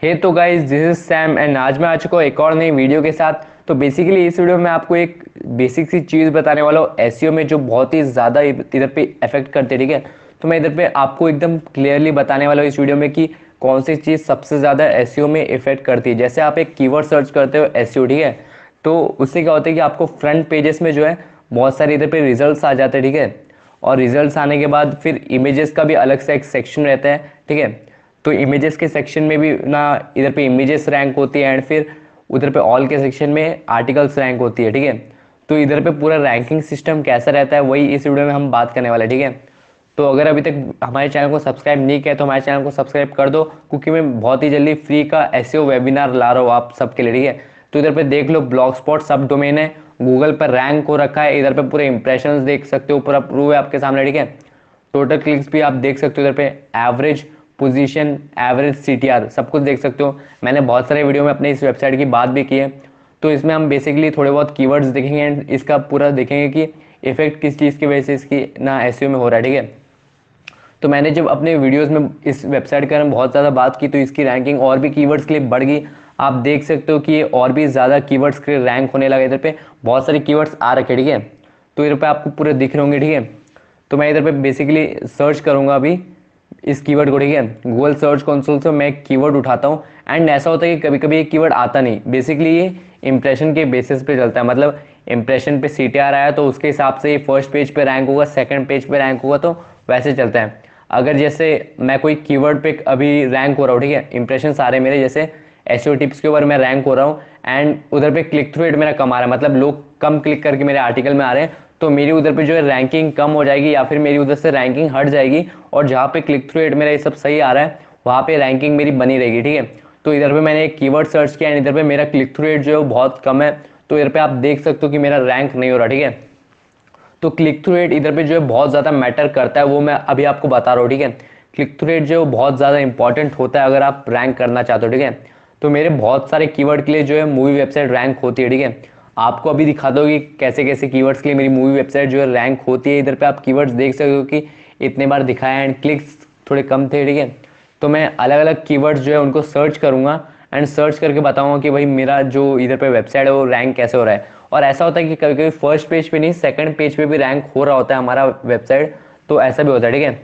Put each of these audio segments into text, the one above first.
हे तो guys this is Sam and आज मैं आ चुका हूँ एक और नई वीडियो के साथ। तो बेसिकली इस वीडियो में आपको एक बेसिक सी चीज़ बताने वाला हूँ एस में जो बहुत ही ज़्यादा इधर पे इफ़ेक्ट करते हैं, ठीक है? तो मैं इधर पे आपको एकदम क्लियरली बताने वाला हूँ इस वीडियो में कि कौन सी चीज़ सबसे ज़्यादा एस में इफ़ेक्ट करती है। जैसे आप एक कीवर्ड सर्च करते हो एस ठीक है? तो उससे क्या होता है कि आपको फ्रंट पेजेस में जो है बहुत सारे इधर पे रिज़ल्ट आ जाते हैं, ठीक है? और रिज़ल्ट आने के बाद फिर इमेजेस का भी अलग से एक सेक्शन रहता है, ठीक है? तो इमेजेस के सेक्शन में भी ना इधर पे इमेजेस रैंक होती है एंड फिर उधर पे ऑल के सेक्शन में आर्टिकल्स रैंक होती है, ठीक है? तो इधर पे पूरा रैंकिंग सिस्टम कैसा रहता है, वही इस वीडियो में हम बात करने वाले ठीक है? तो अगर अभी तक हमारे चैनल को सब्सक्राइब नहीं किया तो हमारे चैनल को सब्सक्राइब कर दो, क्योंकि मैं बहुत ही जल्दी फ्री का एस वेबिनार ला रहा हूँ आप सबके लिए, ठीक है? तो इधर पे देख लो ब्लॉग स्पॉट सब डोमेन है गूगल पर रैंक हो रखा है, इधर पे पूरे इंप्रेशन देख सकते हो, पूरा प्रूव है आपके सामने, ठीक है? टोटल क्लिक्स भी आप देख सकते हो इधर पे एवरेज पोजीशन एवरेज सीटीआर सब कुछ देख सकते हो। मैंने बहुत सारे वीडियो में अपने इस वेबसाइट की बात भी की है। तो इसमें हम बेसिकली थोड़े बहुत कीवर्ड्स देखेंगे एंड इसका पूरा देखेंगे कि इफ़ेक्ट किस चीज़ की वजह से इसकी ना एस में हो रहा है, ठीक है? तो मैंने जब अपने वीडियोस में इस वेबसाइट के बारे में बहुत ज़्यादा बात की तो इसकी रैंकिंग और भी कीवर्ड्स के लिए बढ़ गई। आप देख सकते हो कि ये और भी ज़्यादा कीवर्ड्स के रैंक होने लगा इधर पे। बहुत सारे कीवर्ड्स आ रखे ठीक है? तो इधर पे आपको पूरे दिख रहे होंगे, ठीक है? तो मैं इधर पे बेसिकली सर्च करूँगा अभी। इस कीवर्ड को, ठीक है? गूगल सर्च कंसोल से मैं कीवर्ड उठाता हूँ एंड ऐसा होता है कि कभी कभी ये कीवर्ड आता नहीं। बेसिकली ये इंप्रेशन के बेसिस पे चलता है। मतलब इंप्रेशन पे सीटीआर आया तो उसके हिसाब से फ़र्स्ट पेज पे रैंक होगा सेकंड पेज पे रैंक होगा तो वैसे चलता है। अगर जैसे मैं कोई कीवर्ड पे अभी रैंक हो रहा हूँ, ठीक है? इंप्रेशन सारे मेरे जैसे एस टिप्स के ऊपर मैं रैंक हो रहा हूँ एंड उधर पे क्लिक थ्रू रेट मेरा कम आ रहा है। मतलब लोग कम क्लिक करके मेरे आर्टिकल में आ रहे हैं तो मेरी उधर पे जो है रैंकिंग कम हो जाएगी या फिर मेरी उधर से रैंकिंग हट जाएगी और जहाँ पे क्लिक थ्रू रेट मेरा ये सब सही आ रहा है, वहाँ पे रैंकिंग मेरी बनी रहेगी, ठीक है? तो इधर पे मैंने एक कीवर्ड सर्च किया एंड इधर पे मेरा क्लिक थ्रू रेट जो है बहुत कम है। तो इधर पे आप देख सकते हो कि मेरा रैंक नहीं हो रहा, ठीक है? तो क्लिक थ्रू रेट इधर पे जो है बहुत ज़्यादा मैटर करता है, वो मैं अभी आपको बता रहा हूँ, ठीक है? क्लिक थ्रू रेट जो है बहुत ज़्यादा इंपॉर्टेंट होता है अगर आप रैंक करना चाहते हो, ठीक है? तो मेरे बहुत सारे कीवर्ड के लिए जो है मूवी वेबसाइट रैंक होती है, ठीक है? आपको अभी दिखा दो कि कैसे कैसे कीवर्ड्स के लिए मेरी मूवी वेबसाइट जो है रैंक होती है। इधर पे आप कीवर्ड्स देख सकते हो कि इतने बार दिखाया एंड क्लिक्स थोड़े कम थे, ठीक है? तो मैं अलग अलग कीवर्ड्स जो है उनको सर्च करूँगा एंड सर्च करके बताऊँगा कि भाई मेरा जो इधर पे वेबसाइट है वो रैंक कैसे हो रहा है। और ऐसा होता है कि कभी कभी फ़र्स्ट पेज पे नहीं सेकंड पेज पे भी रैंक हो रहा होता है हमारा वेबसाइट तो ऐसा भी होता है, ठीक है?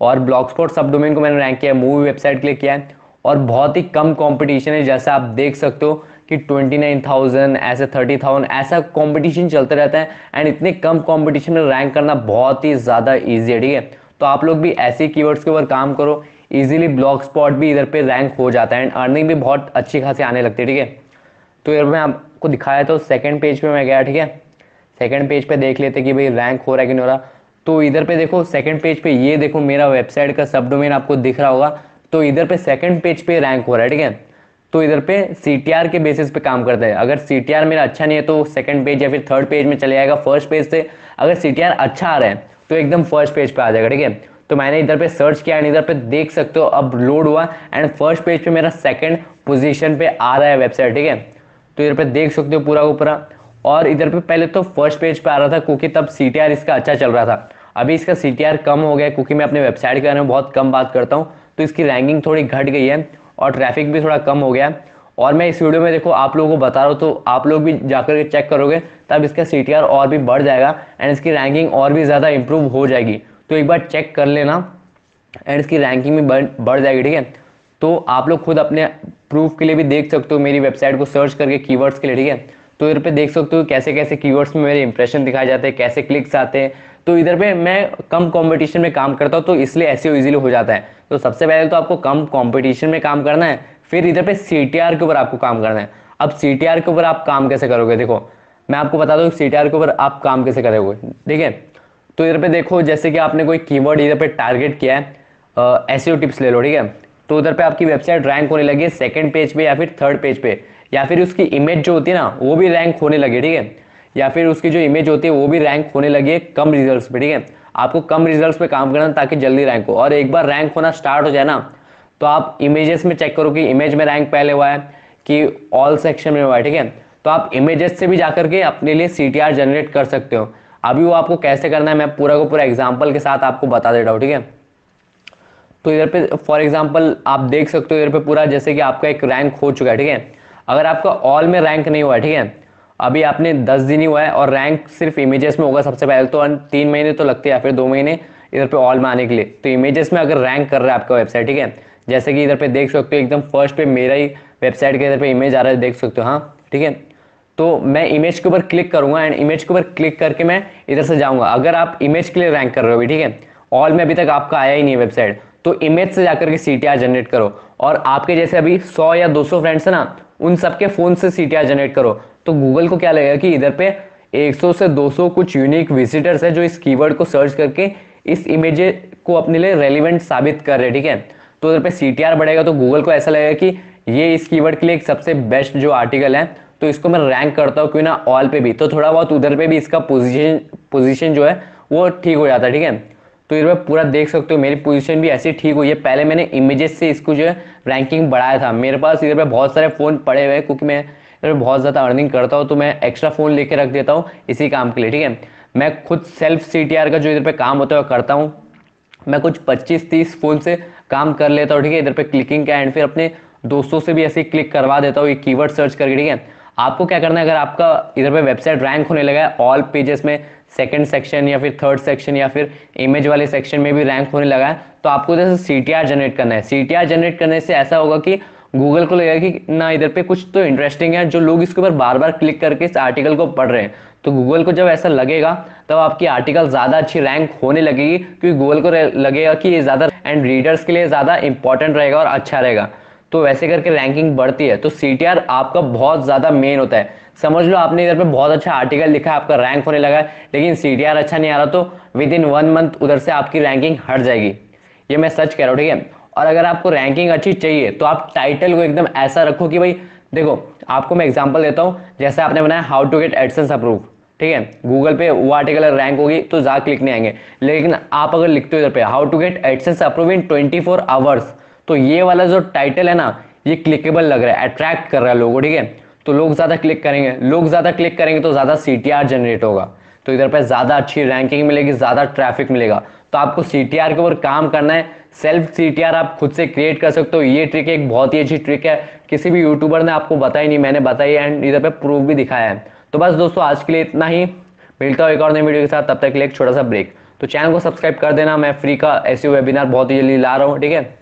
और ब्लॉग स्पॉट सब डोमेन को मैंने रैंक किया मूवी वेबसाइट के लिए किया है। और बहुत ही कम कंपटीशन है, जैसा आप देख सकते हो। कि 29,000 ऐसे 30,000 ऐसा कंपटीशन चलता रहता है एंड इतने कम कंपटीशन में रैंक करना बहुत ही ज़्यादा ईजी है ठीक है? तो आप लोग भी ऐसे कीवर्ड्स के ऊपर काम करो इजीली ब्लॉक स्पॉट भी इधर पे रैंक हो जाता है एंड अर्निंग भी बहुत अच्छी खासी आने लगती है ठीक है? तो इधर मैं आपको दिखाया तो सेकेंड पेज पे मैं गया ठीक है? सेकेंड पेज पे देख लेते कि भाई रैंक हो रहा है कि नहीं हो रहा। तो इधर पे देखो सेकंड पेज पे ये देखो मेरा वेबसाइट का सब डोमेन आपको दिख रहा होगा। तो इधर पे सेकंड पेज पे रैंक हो रहा है ठीक है? तो इधर पे सीटीआर के बेसिस पे काम करता है। अगर सीटीआर मेरा अच्छा नहीं है तो सेकंड पेज या फिर थर्ड पेज में चले जाएगा फ़र्स्ट पेज से। अगर सीटीआर अच्छा आ रहा है तो एकदम फ़र्स्ट पेज पे आ जाएगा, ठीक है? तो मैंने इधर पे सर्च किया एंड इधर पे देख सकते हो अब लोड हुआ एंड फ़र्स्ट पेज पे मेरा सेकंड पोजीशन पे आ रहा है वेबसाइट ठीक है? तो इधर पे देख सकते हो पूरा को पूरा। और इधर पे पहले तो फ़र्स्ट पेज पे आ रहा था क्योंकि तब सीटीआर इसका अच्छा चल रहा था। अभी इसका सीटीआर कम हो गया क्योंकि मैं अपने वेबसाइट के बारे में बहुत कम बात करता हूँ। तो इसकी रैंकिंग थोड़ी घट गई है। और ट्रैफ़िक भी थोड़ा कम हो गया। और मैं इस वीडियो में देखो, आप लोगों को बता रहा हूँ तो आप लोग भी जाकर के चेक करोगे, तब इसका सीटीआर और भी बढ़ जाएगा एंड इसकी रैंकिंग और भी ज़्यादा इंप्रूव हो जाएगी। तो एक बार चेक कर लेना एंड इसकी रैंकिंग भी बढ़ बढ़ जाएगी, ठीक है? तो आप लोग खुद अपने प्रूफ के लिए भी देख सकते हो मेरी वेबसाइट को सर्च करके कीवर्ड्स के लिए, ठीक है? तो इधर पे देख सकते हो कैसे कैसे कीवर्ड्स में मेरे इंप्रेशन दिखाए जाते हैं, कैसे क्लिक्स आते हैं तो इधर पे मैं कम कंपटीशन में काम करता हूँ तो इसलिए ऐसे इजीली हो जाता है। तो सबसे पहले तो आपको कम कंपटीशन में काम करना है, फिर इधर पे सीटीआर के ऊपर आपको काम करना है। अब सीटीआर के ऊपर आप काम कैसे करोगे? देखो, मैं आपको बता दूँ सी के ऊपर आप काम कैसे करोगे? ठीक है? तो इधर पे देखो, जैसे कि आपने कोई कीवर्ड इधर पे टारगेट किया है एस टिप्स ले लो, ठीक है? तो उधर पे आपकी वेबसाइट रैंक होने लगी सेकंड पेज पे या फिर थर्ड पेज पे, या फिर उसकी इमेज जो होती है ना, वो भी रैंक होने लगी ठीक है? या फिर उसकी जो इमेज होती है, वो भी रैंक होने लगी है कम रिजल्ट्स पे, ठीक है? आपको कम रिजल्ट्स पे काम करना ताकि जल्दी रैंक हो। और एक बार रैंक होना स्टार्ट हो जाए ना तो आप इमेजेस में चेक करो कि इमेज में रैंक पहले हुआ है कि ऑल सेक्शन में हुआ है, ठीक है? तो आप इमेजेस से भी जाकर के अपने लिए सीटीआर जनरेट कर सकते हो। अभी वो आपको कैसे करना है, मैं पूरा को पूरा एग्ज़ाम्पल के साथ आपको बता देता हूँ, ठीक है? तो इधर पे फॉर एग्ज़ाम्पल आप देख सकते हो इधर पे पूरा, जैसे कि आपका एक रैंक हो चुका है, ठीक है? अगर आपका ऑल में रैंक नहीं हुआ है, ठीक है? अभी आपने दस दिन ही हुआ है और रैंक सिर्फ़ इमेजेस में होगा सबसे पहले तो तीन महीने तो लगते हैं या फिर दो महीने इधर पे ऑल में आने के लिए। तो इमेजेस में अगर रैंक कर रहा है आपका वेबसाइट ठीक है? जैसे कि इधर पे देख सकते हो, एकदम फ़र्स्ट पे मेरा ही वेबसाइट के इधर पे इमेज आ रहा है, देख सकते हो हाँ ठीक है? तो मैं इमेज के ऊपर क्लिक करूँगा एंड इमेज के ऊपर क्लिक करके मैं इधर से जाऊँगा। अगर आप इमेज के लिए रैंक कर रहे हो ठीक है? ऑल में अभी तक आपका आया ही नहीं है वेबसाइट तो इमेज से जाकर के सीटीआर जनरेट करो। और आपके जैसे अभी सौ या 200 फ्रेंड्स है ना उन सबके फ़ोन से सीटीआर जनरेट करो। तो गूगल को क्या लगेगा कि इधर पे 100 से 200 कुछ यूनिक विजिटर्स है जो इस कीवर्ड को सर्च करके इस इमेज को अपने लिए रेलिवेंट साबित कर रहे हैं, ठीक है? तो इधर पे सीटीआर बढ़ेगा तो गूगल को ऐसा लगेगा कि ये इस कीवर्ड के लिए एक सबसे बेस्ट जो आर्टिकल है तो इसको मैं रैंक करता हूँ क्यों ना ऑल पे भी। तो थोड़ा बहुत उधर पे भी इसका पोजीशन पोजीशन जो है, वो ठीक हो जाता है, ठीक है? तो इधर पूरा देख सकते हो, मेरी पोजीशन भी ऐसी ठीक हुई है। पहले मैंने इमेजेस से इसको जो है रैंकिंग बढ़ाया था। मेरे पास इधर पे बहुत सारे फ़ोन पड़े हुए हैं, क्योंकि मैं इधर बहुत ज़्यादा अर्निंग करता हूँ तो मैं एक्स्ट्रा फ़ोन लेके रख देता हूँ इसी काम के लिए, ठीक है? मैं खुद सेल्फ सी का जो इधर पे काम होता है करता हूँ। मैं कुछ 25-30 फ़ोन से काम कर लेता हूँ, ठीक है? इधर पे क्लिकिंग का एंड फिर अपने दोस्तों से भी ऐसे क्लिक करवा देता हूँ, ये कीवर्ड सर्च करके, ठीक है? आपको क्या करना है, अगर आपका इधर पे वेबसाइट रैंक होने लगा है ऑल पेजेस में सेकंड सेक्शन या फिर थर्ड सेक्शन या फिर इमेज वाले सेक्शन में भी रैंक होने लगा है तो आपको इधर से सी जनरेट करना है। सीटीआर जनरेट करने से ऐसा होगा कि गूगल को लगेगा कि ना, इधर पे कुछ तो इंटरेस्टिंग है जो लोग इसके ऊपर बार बार क्लिक करके इस आर्टिकल को पढ़ रहे हैं। तो गूगल को जब ऐसा लगेगा, तब तो आपकी आर्टिकल ज़्यादा अच्छी रैंक होने लगेगी, क्योंकि गूगल को लगेगा कि ये ज़्यादा एंड रीडर्स के लिए ज़्यादा इंपॉर्टेंट रहेगा और अच्छा रहेगा। तो वैसे करके रैंकिंग बढ़ती है। तो सीटीआर आपका बहुत ज़्यादा मेन होता है। समझ लो, आपने इधर पे बहुत अच्छा आर्टिकल लिखा आपका रैंक होने लगा है, लेकिन सी अच्छा नहीं आ रहा तो विद इन वन मंथ उधर से आपकी रैंकिंग हट जाएगी। ये मैं सच कह रहा हूँ, ठीक है? और अगर आपको रैंकिंग अच्छी चाहिए तो आप टाइटल को एकदम ऐसा रखो कि भाई, देखो, आपको मैं एग्ज़ाम्पल देता हूँ, जैसे आपने बनाया how to get AdSense approve ठीक है? गूगल पे वो आर्टिकल रैंक होगी तो ज़्यादा क्लिक नहीं आएँगे। लेकिन आप अगर लिखते हो इधर पे how to get AdSense approve in 24 hours तो ये वाला जो टाइटल है ना, ये क्लिकेबल लग रहा है अट्रैक्ट कर रहा है लोगों ठीक है? तो लोग ज़्यादा क्लिक करेंगे। लोग ज़्यादा क्लिक करेंगे तो ज़्यादा सीटीआर जनरेट होगा। तो इधर पर ज़्यादा अच्छी रैंकिंग मिलेगी, ज़्यादा ट्रैफ़िक मिलेगा। तो आपको सीटीआर के ऊपर काम करना है। सेल्फ सीटीआर आप खुद से क्रिएट कर सकते हो। ये ट्रिक एक बहुत ही अच्छी ट्रिक है। किसी भी यूट्यूबर ने आपको बताई नहीं, मैंने बताई एंड इधर पे प्रूफ भी दिखाया है। तो बस दोस्तों, आज के लिए इतना ही। मिलता हूँ एक और नई वीडियो के साथ। तब तक के लिए एक छोटा सा ब्रेक तो चैनल को सब्सक्राइब कर देना। मैं फ्री का ऐसे वेबिनार बहुत ही जल्दी ला रहा हूँ, ठीक है?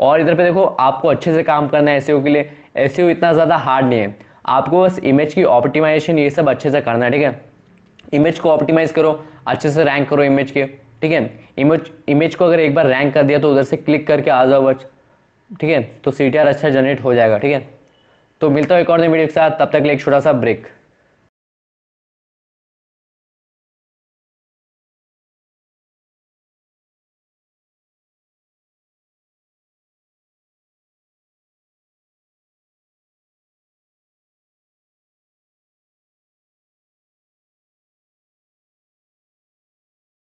और इधर पे देखो, आपको अच्छे से काम करना है एस के लिए। एस इतना ज़्यादा हार्ड नहीं है। आपको बस इमेज की ऑप्टिमाइजेशन ये सब अच्छे से करना है, ठीक है? इमेज को ऑप्टिमाइज करो, अच्छे से रैंक करो इमेज के, ठीक है? इमेज इमेज को अगर एक बार रैंक कर दिया तो उधर से क्लिक करके आ जाओ बच ठीक है? तो सीटीआर अच्छा जनरेट हो जाएगा, ठीक है? तो मिलता हूँ एक और नई वीडियो के साथ, तब तक एक छोटा सा ब्रेक